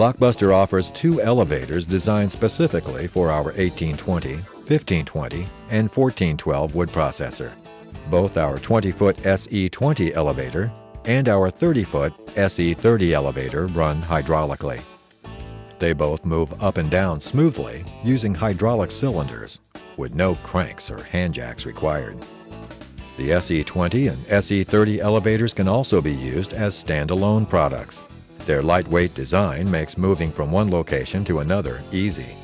Blockbuster offers two elevators designed specifically for our 1820, 1520, and 1412 wood processor. Both our 20-foot SE20 elevator and our 30-foot SE30 elevator run hydraulically. They both move up and down smoothly using hydraulic cylinders, with no cranks or hand jacks required. The SE20 and SE30 elevators can also be used as standalone products. Their lightweight design makes moving from one location to another easy.